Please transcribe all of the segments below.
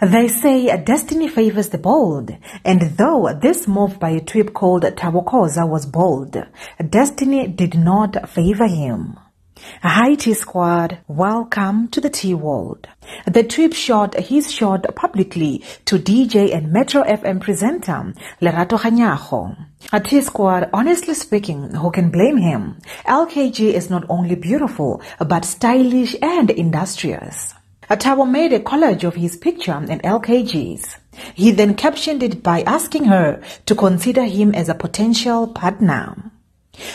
They say destiny favors the bold, and though this move by a tweep called Thabo Khoza was bold, destiny did not favor him. Hi T Squad, welcome to the Tea World. The tweep shot his shot publicly to DJ and Metro FM presenter Lerato Kganyago. A uh, T Squad, honestly speaking, who can blame him? LKG is not only beautiful, but stylish and industrious. Atabo made a collage of his picture and LKG's. He then captioned it by asking her to consider him as a potential partner.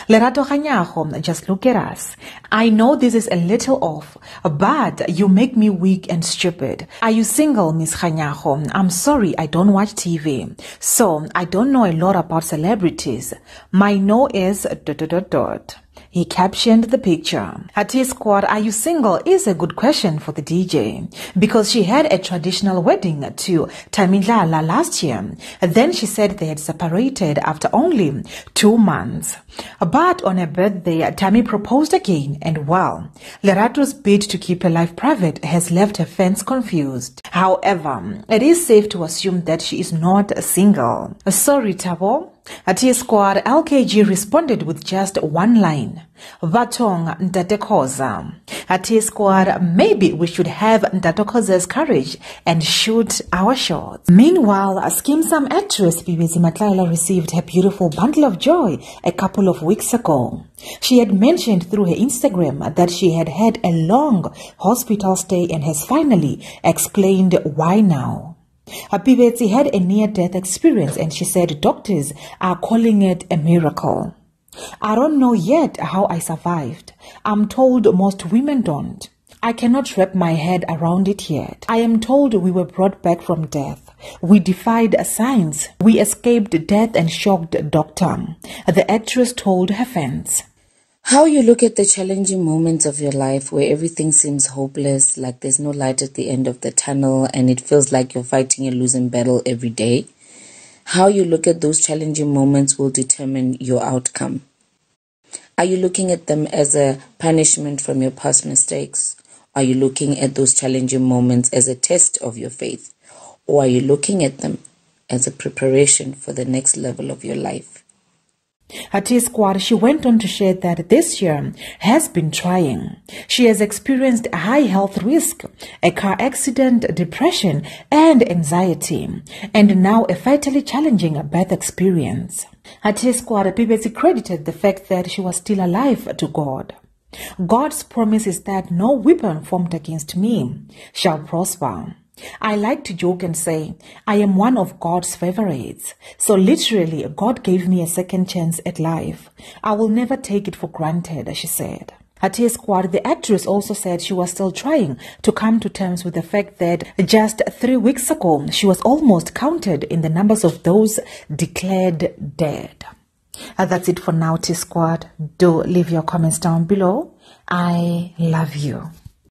Lerato Kganyago, just look at us. I know this is a little off, but you make me weak and stupid. Are you single, Miss Kganyago? I'm sorry, I don't watch TV. So, I don't know a lot about celebrities. My no is dot dot dot. He captioned the picture. at Hati Squad, are you single? is a good question for the DJ because she had a traditional wedding to Tamilala last year. Then she said they had separated after only two months. But on her birthday, Tammy proposed again and well, Lerato's bid to keep her life private has left her fans confused. However, it is safe to assume that she is not single. Sorry, Thabo. Ati Squad LKG responded with just one line. Vatong Ndatekoza. Ati Squad, maybe we should have Ndatekoza's courage and shoot our shots. Meanwhile, Skeem Saam actress Pebetsi Matlaila received her beautiful bundle of joy a couple of weeks ago. She had mentioned through her Instagram that she had had a long hospital stay and has finally explained why now. Apibetsi had a near death experience and she said doctors are calling it a miracle. I don't know yet how I survived. I'm told most women don't. I cannot wrap my head around it yet. I am told we were brought back from death. We defied science. We escaped death and shocked doctor. The actress told her fans. How you look at the challenging moments of your life where everything seems hopeless, like there's no light at the end of the tunnel, and it feels like you're fighting a losing battle every day. How you look at those challenging moments will determine your outcome. Are you looking at them as a punishment from your past mistakes? Are you looking at those challenging moments as a test of your faith? Or are you looking at them as a preparation for the next level of your life? At Squad, she went on to share that this year has been trying. She has experienced a high health risk, a car accident, depression, and anxiety, and now a fatally challenging birth experience. At Squad, Pebetsi credited the fact that she was still alive to God. God's promise is that no weapon formed against me shall prosper. I like to joke and say, I am one of God's favorites. So literally, God gave me a second chance at life. I will never take it for granted, she said. Hatia Squad, the actress also said she was still trying to come to terms with the fact that just three weeks ago, she was almost counted in the numbers of those declared dead. And that's it for now, T Squad. Do leave your comments down below. I love you.